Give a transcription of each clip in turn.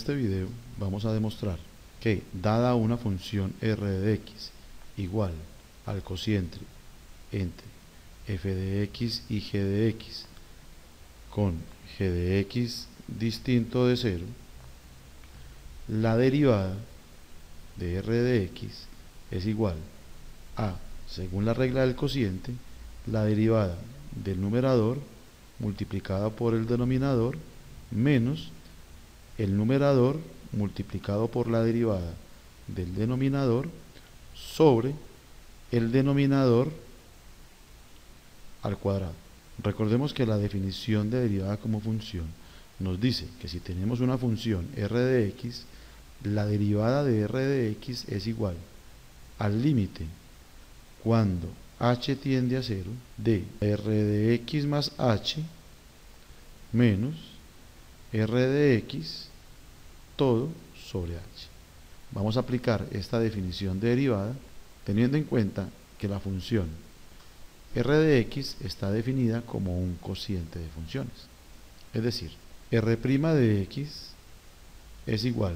este video vamos a demostrar que dada una función r de x igual al cociente entre f de x y g de x con g de x distinto de 0, la derivada de r de x es igual a, según la regla del cociente, la derivada del numerador multiplicada por el denominador menos el numerador multiplicado por la derivada del denominador sobre el denominador al cuadrado. Recordemos que la definición de derivada como función nos dice que si tenemos una función r de x, la derivada de r de x es igual al límite cuando h tiende a 0 de r de x más h menos r de x todo sobre h. Vamos a aplicar esta definición de derivada teniendo en cuenta que la función r de x está definida como un cociente de funciones. Es decir, r' de x es igual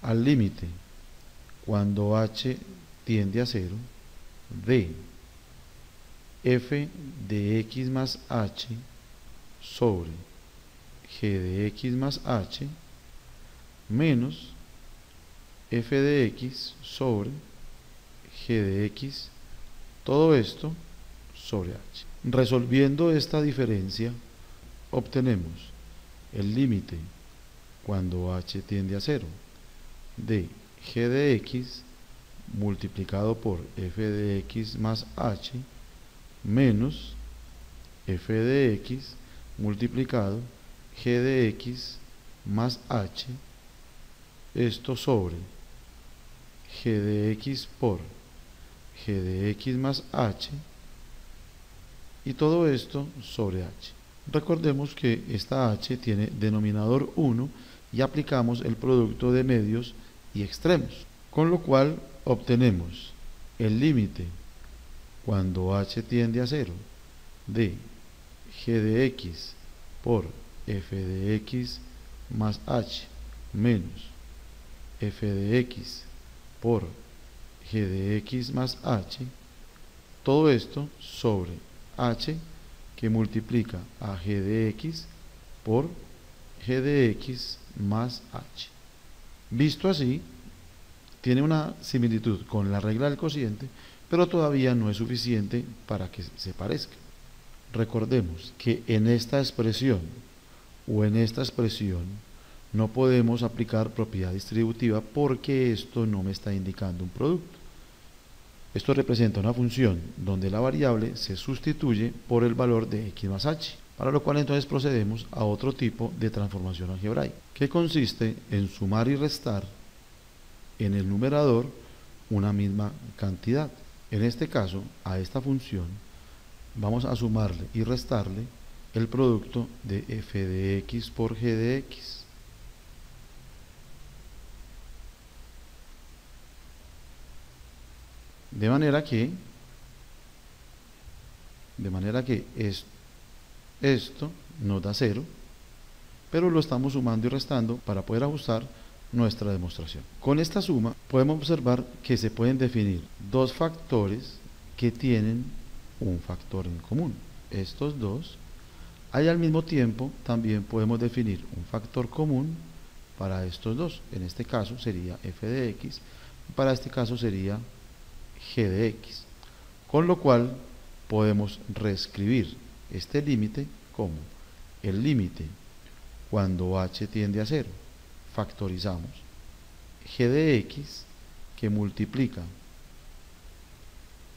al límite cuando h tiende a 0 de f de x más h sobre g de x más h menos f de x sobre g de x, todo esto sobre h. Resolviendo esta diferencia, obtenemos el límite cuando h tiende a 0 de g de x multiplicado por f de x más h menos f de x multiplicado g de x más h, esto sobre g de x por g de x más h, y todo esto sobre h. Recordemos que esta h tiene denominador 1 y aplicamos el producto de medios y extremos, con lo cual obtenemos el límite cuando h tiende a 0 de g de x por f de x más h menos f de x por g de x más h, todo esto sobre h que multiplica a g de x por g de x más h. Visto así, tiene una similitud con la regla del cociente, pero todavía no es suficiente para que se parezca. Recordemos que en esta expresión o en esta expresión no podemos aplicar propiedad distributiva porque esto no me está indicando un producto. Esto representa una función donde la variable se sustituye por el valor de x más h, para lo cual entonces procedemos a otro tipo de transformación algebraica, que consiste en sumar y restar en el numerador una misma cantidad. En este caso, a esta función vamos a sumarle y restarle el producto de f de x por g de x. De manera que, de manera que esto nos da 0, pero lo estamos sumando y restando para poder ajustar nuestra demostración. Con esta suma podemos observar que se pueden definir dos factores que tienen un factor en común. Estos dos, hay al mismo tiempo también podemos definir un factor común para estos dos. En este caso sería f de x, para este caso sería g de x. Con lo cual podemos reescribir este límite como el límite cuando h tiende a 0 factorizamos g de x que multiplica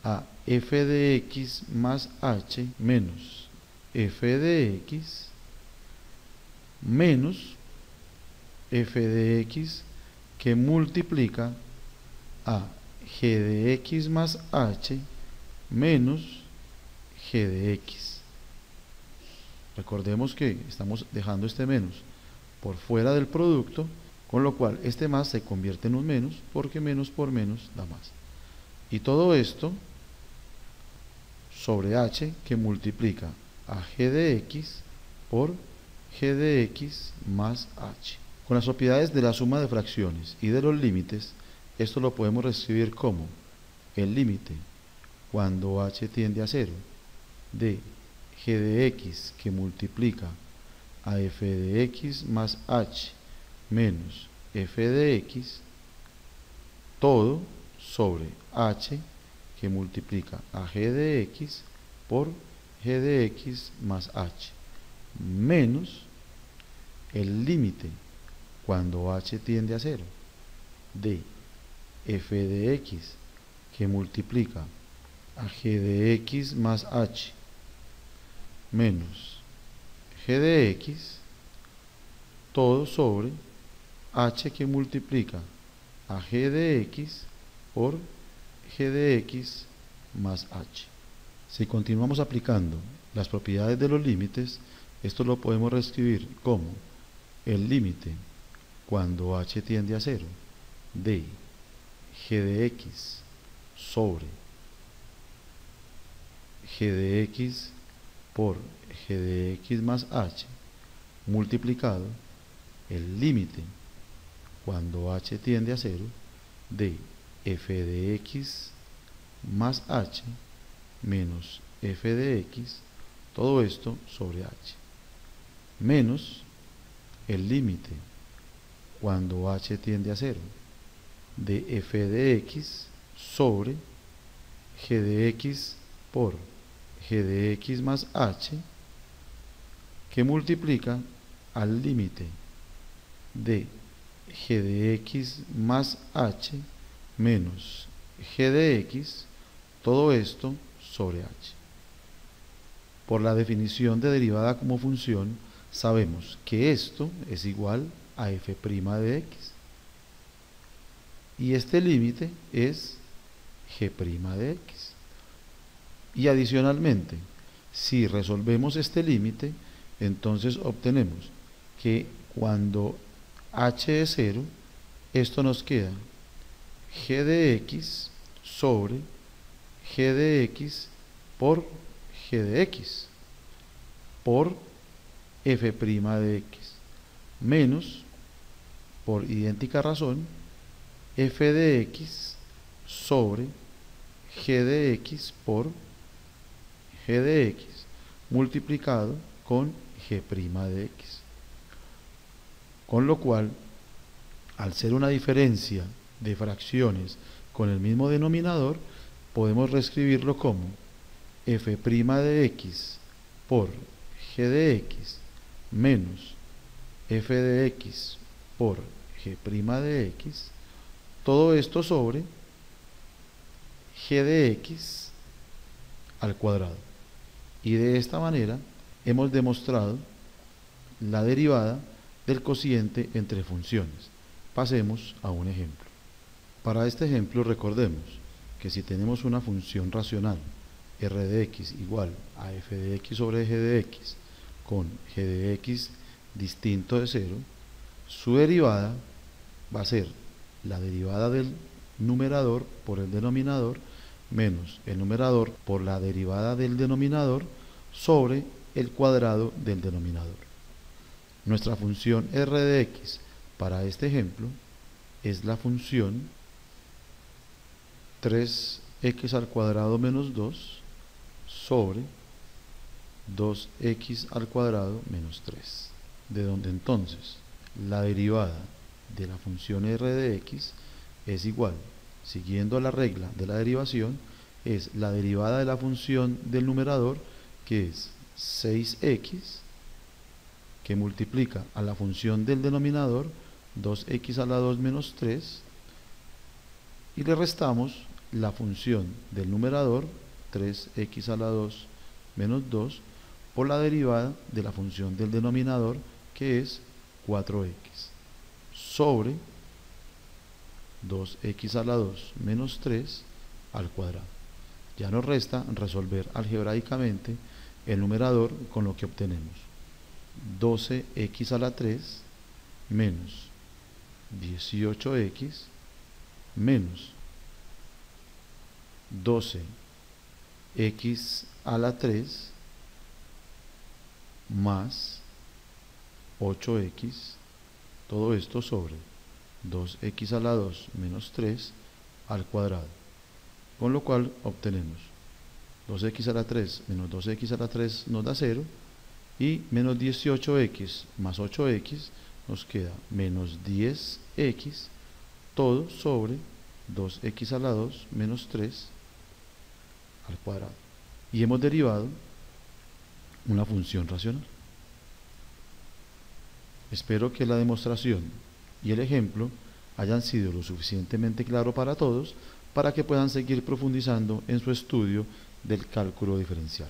a f de x más h menos f de x menos f de x que multiplica a g de x más h menos g de x. Recordemos que estamos dejando este menos por fuera del producto, con lo cual este más se convierte en un menos, porque menos por menos da más. Y todo esto sobre h que multiplica a g de x por g de x más h. Con las propiedades de la suma de fracciones y de los límites, esto lo podemos reescribir como el límite cuando h tiende a 0 de g de x que multiplica a f de x más h menos f de x todo sobre h que multiplica a g de x por g de x más h menos el límite cuando h tiende a 0 de f de x que multiplica a g de x más h menos g de x todo sobre h que multiplica a g de x por g de x más h. Si continuamos aplicando las propiedades de los límites, esto lo podemos reescribir como el límite cuando h tiende a 0 de g de x sobre g de x por g de x más h multiplicado el límite cuando h tiende a 0 de f de x más h menos f de x, todo esto sobre h, menos el límite cuando h tiende a 0 de f de x sobre g de x por g de x más h que multiplica al límite de g de x más h menos g de x, todo esto sobre h. Por la definición de derivada como función, sabemos que esto es igual a f' de x. Y este límite es g' de x. Y adicionalmente, si resolvemos este límite, entonces obtenemos que cuando h es 0, esto nos queda g de x sobre g de x por g de x por f' de x menos, por idéntica razón, f de x sobre g de x por g de x multiplicado con g' de x. Con lo cual, al ser una diferencia de fracciones con el mismo denominador, podemos reescribirlo como f' de x por g de x menos f de x por g' de x, todo esto sobre g de x al cuadrado. Y de esta manera hemos demostrado la derivada del cociente entre funciones. Pasemos a un ejemplo. Para este ejemplo recordemos que si tenemos una función racional r de x igual a f de x sobre g de x con g de x distinto de 0, su derivada va a ser la derivada del numerador por el denominador menos el numerador por la derivada del denominador sobre el cuadrado del denominador. Nuestra función r de x para este ejemplo es la función 3x al cuadrado menos 2 sobre 2x al cuadrado menos 3 de donde entonces la derivada de la función r de x es igual, siguiendo la regla de la derivación, es la derivada de la función del numerador, que es 6x, que multiplica a la función del denominador, 2x a la 2 menos 3, y le restamos la función del numerador, 3x a la 2 menos 2, por la derivada de la función del denominador, que es 4x sobre 2x a la 2 menos 3 al cuadrado. Ya nos resta resolver algebraicamente el numerador con lo que obtenemos 12x a la 3 menos 18x menos 12x a la 3 más 8x, todo esto sobre 2x a la 2 menos 3 al cuadrado. Con lo cual obtenemos 2x a la 3 menos 2x a la 3 nos da 0 y menos 18x más 8x nos queda menos 10x todo sobre 2x a la 2 menos 3 al cuadrado. Y hemos derivado una función racional. Espero que la demostración y el ejemplo hayan sido lo suficientemente claro para todos para que puedan seguir profundizando en su estudio del cálculo diferencial.